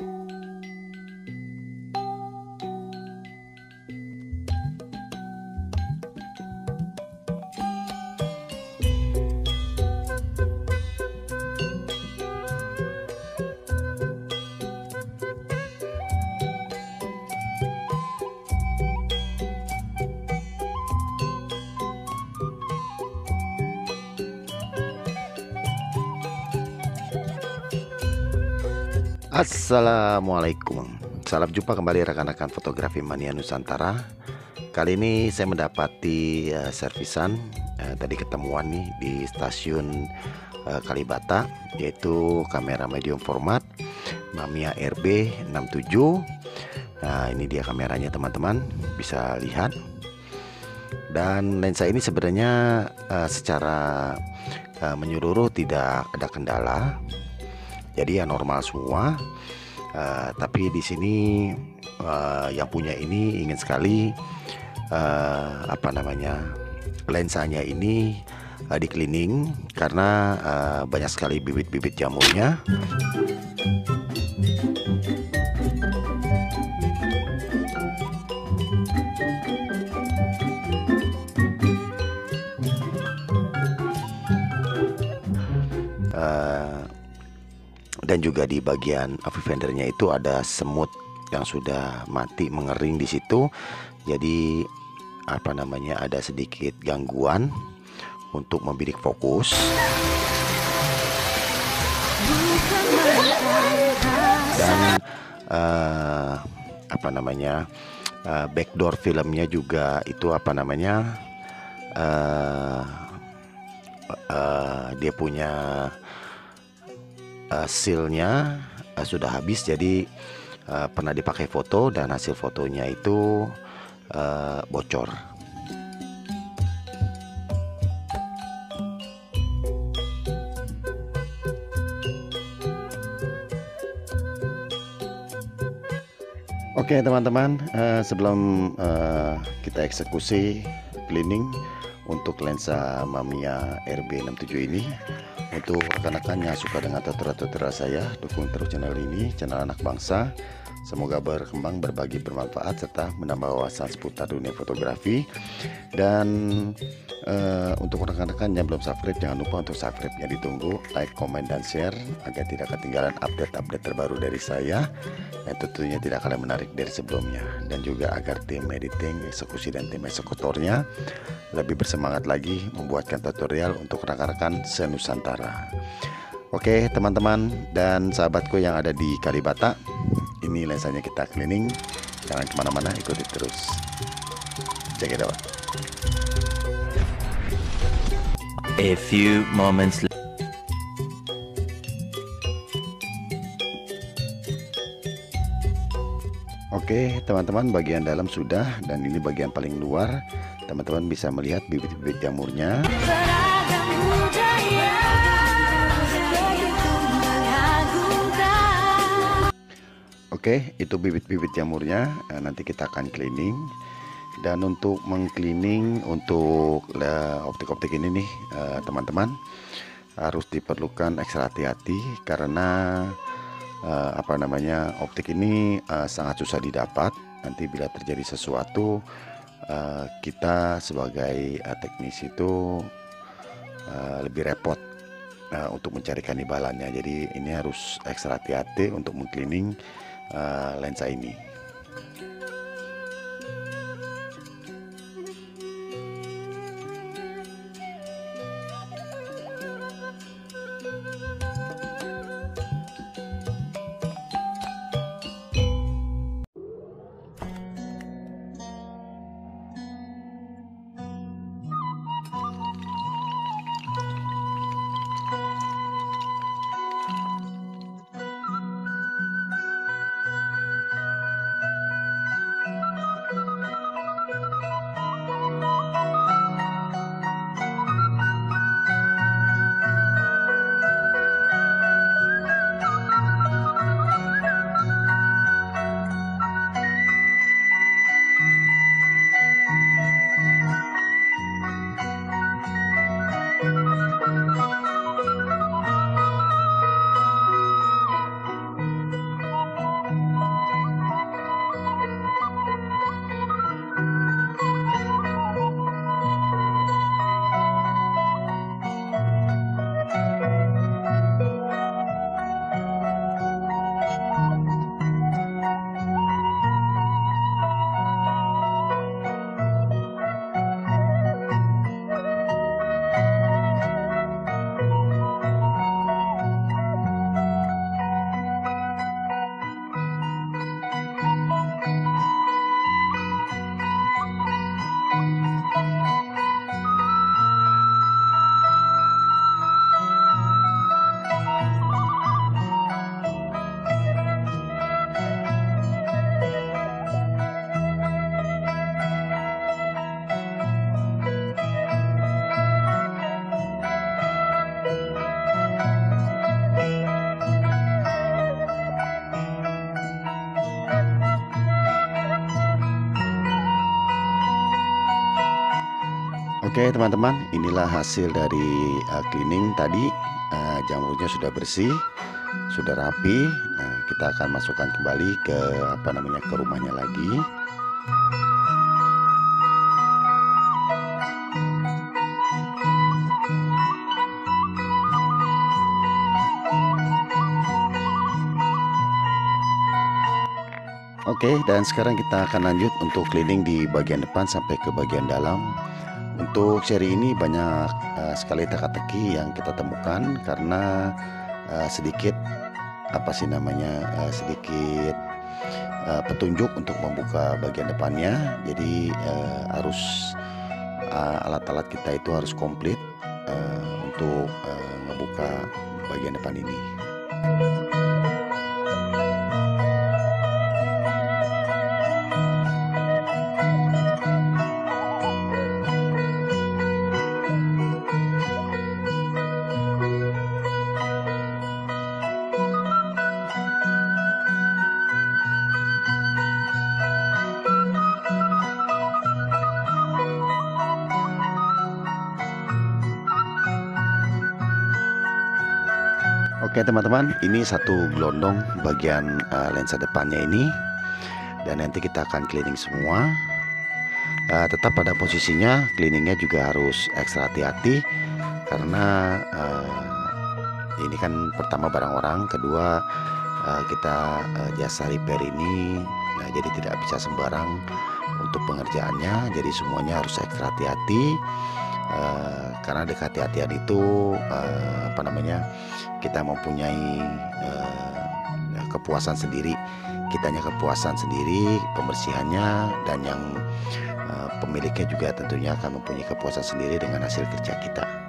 Música Assalamualaikum. Salam jumpa kembali rekan-rekan fotografi mania Nusantara. Kali ini saya mendapati uh, servisan uh, Tadi ketemuan nih di stasiun uh, Kalibata Yaitu kamera medium format Mamiya RB 67 Nah ini dia kameranya teman-teman. Bisa lihat. Dan lensa ini sebenarnya uh, secara uh, menyeluruh tidak ada kendala jadi ya normal semua. Uh, tapi di sini uh, yang punya ini ingin sekali uh, apa namanya lensanya ini uh, di cleaning karena uh, banyak sekali bibit-bibit jamurnya dan juga di bagian fendernya itu ada semut yang sudah mati mengering di situ. Jadi apa namanya ada sedikit gangguan untuk membidik fokus. Dan uh, apa namanya uh, backdoor filmnya juga itu apa namanya uh, uh, dia punya hasilnya uh, sudah habis jadi uh, pernah dipakai foto dan hasil fotonya itu uh, bocor. Oke teman-teman uh, sebelum uh, kita eksekusi cleaning untuk lensa Mamiya RB67 ini untuk rekan-rekan yang suka dengan tutorial-tutorial saya, dukung terus channel ini, channel anak bangsa. Semoga berkembang, berbagi, bermanfaat, serta menambah wawasan seputar dunia fotografi. Dan uh, untuk rekan-rekan yang belum subscribe, jangan lupa untuk subscribe-nya ditunggu, like, komen, dan share agar tidak ketinggalan update-update terbaru dari saya yang tentunya tidak kalah menarik dari sebelumnya dan juga agar tim editing, eksekusi dan tim eksekutornya lebih bersemangat lagi membuatkan tutorial untuk rekan-rekan senusantara. Oke teman-teman dan sahabatku yang ada di Kalibata, ini lensanya kita cleaning. Jangan ke mana-mana, ikuti terus. Check it out. A few moments later. Oke teman-teman bagian dalam sudah dan ini bagian paling luar teman-teman bisa melihat bibit-bibit jamurnya Oke itu bibit-bibit jamurnya. Eh, nanti kita akan cleaning. Dan untuk mengcleaning untuk optik-optik ini nih eh, teman-teman harus diperlukan ekstra hati-hati karena apa namanya optik ini sangat susah didapat. Nanti bila terjadi sesuatu kita sebagai teknisi itu lebih repot untuk mencarikan imbalannya jadi ini harus ekstra hati-hati untuk mengcleaning uh, lensa ini Oke teman-teman, inilah hasil dari uh, cleaning tadi. Uh, jamurnya sudah bersih, sudah rapi. Nah, kita akan masukkan kembali ke apa namanya ke rumahnya lagi. Oke, dan sekarang kita akan lanjut untuk cleaning di bagian depan sampai ke bagian dalam. Untuk seri ini banyak uh, sekali teka-teki yang kita temukan karena uh, sedikit apa sih namanya uh, sedikit uh, petunjuk untuk membuka bagian depannya. Jadi uh, harus alat-alat uh, kita itu harus komplit uh, untuk uh, membuka bagian depan ini. Oke teman-teman, ini satu gelondong bagian uh, lensa depannya ini dan nanti kita akan cleaning semua. Uh, tetap pada posisinya, cleaningnya juga harus ekstra hati-hati karena uh, ini kan pertama barang orang, kedua uh, kita uh, jasa repair ini, nah, jadi tidak bisa sembarang untuk pengerjaannya. Jadi semuanya harus ekstra hati-hati. Uh, karena dekat hati-hatian itu uh, apa namanya kita mempunyai uh, kepuasan sendiri kitanya kepuasan sendiri pembersihannya dan yang uh, pemiliknya juga tentunya akan mempunyai kepuasan sendiri dengan hasil kerja kita.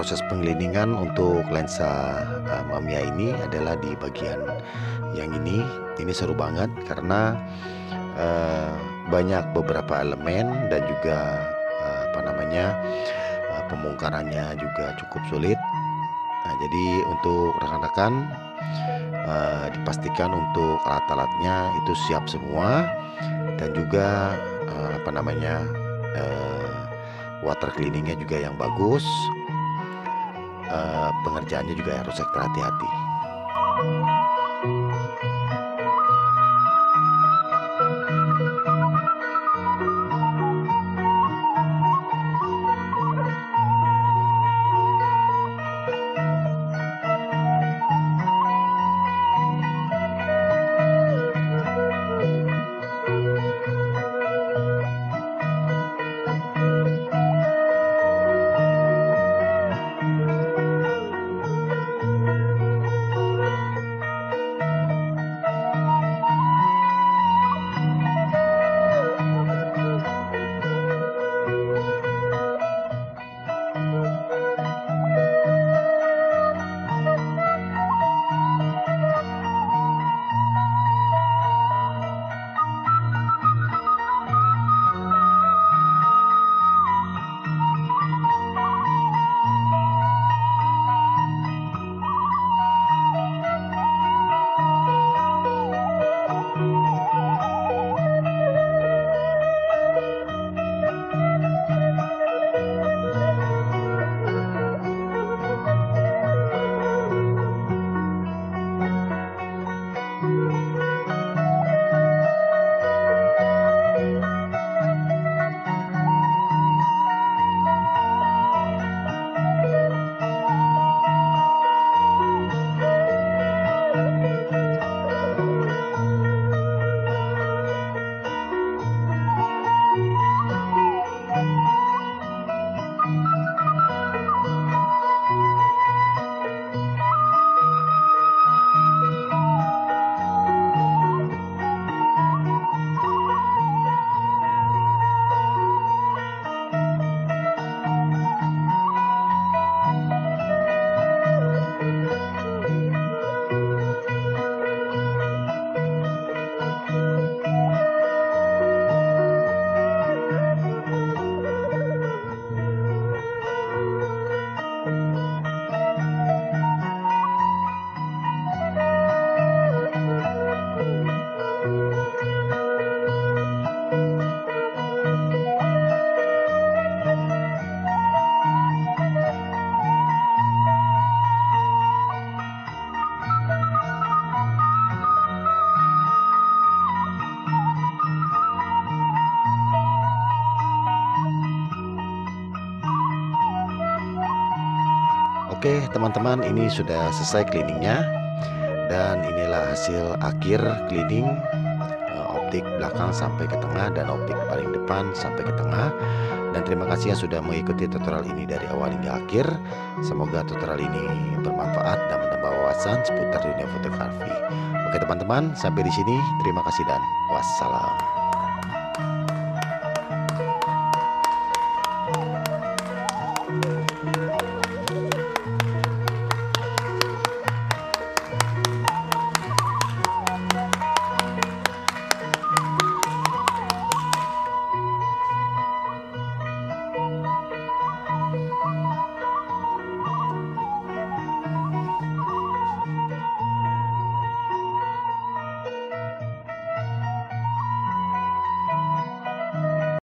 Proses penggeliningan untuk lensa uh, Mamiya ini adalah di bagian yang ini. Ini seru banget karena uh, banyak beberapa elemen dan juga uh, apa namanya uh, pembongkarannya juga cukup sulit. Nah, jadi untuk rekan-rekan uh, dipastikan untuk alat-alatnya itu siap semua dan juga uh, apa namanya uh, water cleaningnya juga yang bagus uh, pengerjaannya juga harus ekstra hati-hati Oke teman-teman ini sudah selesai cleaningnya. Dan inilah hasil akhir cleaning uh, optik belakang sampai ke tengah dan optik paling depan sampai ke tengah. Dan terima kasih yang sudah mengikuti tutorial ini dari awal hingga akhir. Semoga tutorial ini bermanfaat dan menambah wawasan seputar dunia fotografi. Oke teman-teman sampai di sini. Terima kasih dan wassalam